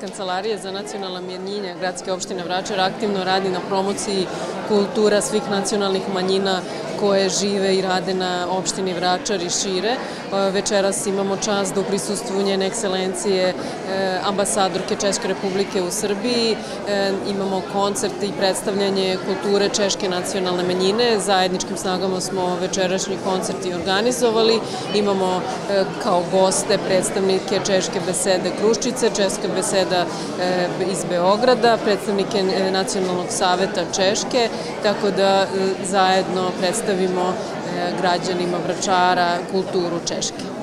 Kancelarija za nacionalna mjenjinja Gradske opštine Vračar aktivno radi na promociji kultura svih nacionalnih manjina koje žive i rade na opštini Vračar i šire. Večeras imamo čast da u prisustvu njene ekscelencije e, ambasadorke Češke republike u Srbiji e, imamo koncert i predstavljanje kulture Češke nacionalne manjine. Zajedničkim snagama smo večerašnji koncert i organizovali. Imamo e, kao goste predstavnike Češke besede Kruščice, Česka beseda iz Beograda, predstavnike Nacionalnog saveta Češke, tako da zajedno predstavljamo predstavimo e, građanima Vračara kulturu Češke.